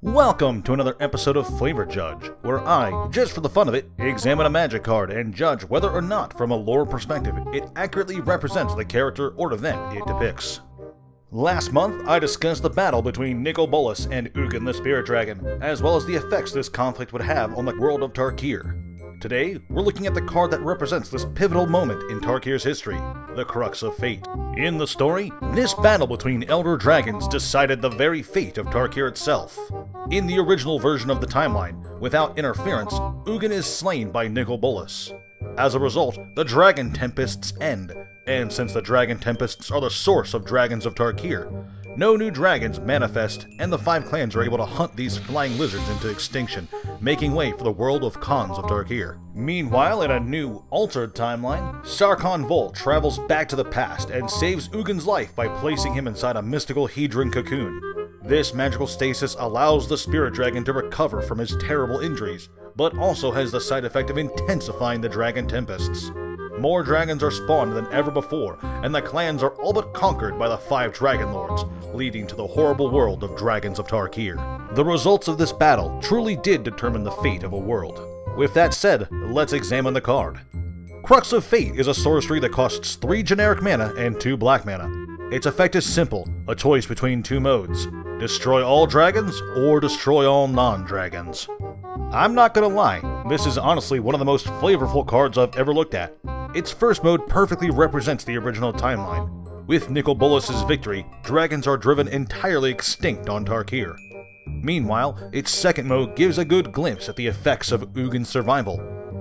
Welcome to another episode of Flavor Judge, where I, just for the fun of it, examine a magic card and judge whether or not, from a lore perspective, it accurately represents the character or event it depicts. Last month, I discussed the battle between Nicol Bolas and Ugin the Spirit Dragon, as well as the effects this conflict would have on the world of Tarkir. Today, we're looking at the card that represents this pivotal moment in Tarkir's history, the Crux of Fate. In the story, this battle between Elder Dragons decided the very fate of Tarkir itself. In the original version of the timeline, without interference, Ugin is slain by Nicol Bolas. As a result, the Dragon Tempests end, and since the Dragon Tempests are the source of Dragons of Tarkir, no new dragons manifest, and the five clans are able to hunt these flying lizards into extinction, making way for the world of Khans of Tarkir. Meanwhile, in a new, altered timeline, Sarkhan Vol travels back to the past and saves Ugin's life by placing him inside a mystical Hedron cocoon. This magical stasis allows the spirit dragon to recover from his terrible injuries, but also has the side effect of intensifying the dragon tempests. More dragons are spawned than ever before, and the clans are all but conquered by the five Dragon Lords, leading to the horrible world of Dragons of Tarkir. The results of this battle truly did determine the fate of a world. With that said, let's examine the card. Crux of Fate is a sorcery that costs 3 generic mana and 2 black mana. Its effect is simple, a choice between two modes. Destroy all dragons, or destroy all non-dragons. I'm not gonna lie, this is honestly one of the most flavorful cards I've ever looked at. Its first mode perfectly represents the original timeline. With Nicol Bolas' victory, dragons are driven entirely extinct on Tarkir. Meanwhile, its second mode gives a good glimpse at the effects of Ugin's survival.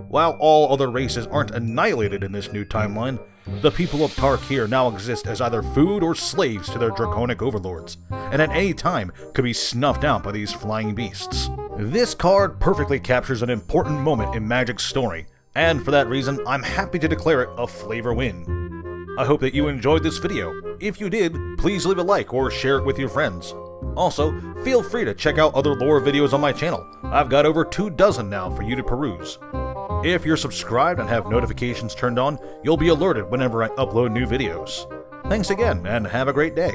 While all other races aren't annihilated in this new timeline, the people of Tarkir now exist as either food or slaves to their draconic overlords, and at any time could be snuffed out by these flying beasts. This card perfectly captures an important moment in Magic's story, and for that reason, I'm happy to declare it a flavor win. I hope that you enjoyed this video. If you did, please leave a like or share it with your friends. Also, feel free to check out other lore videos on my channel. I've got over two dozen now for you to peruse. If you're subscribed and have notifications turned on, you'll be alerted whenever I upload new videos. Thanks again, and have a great day.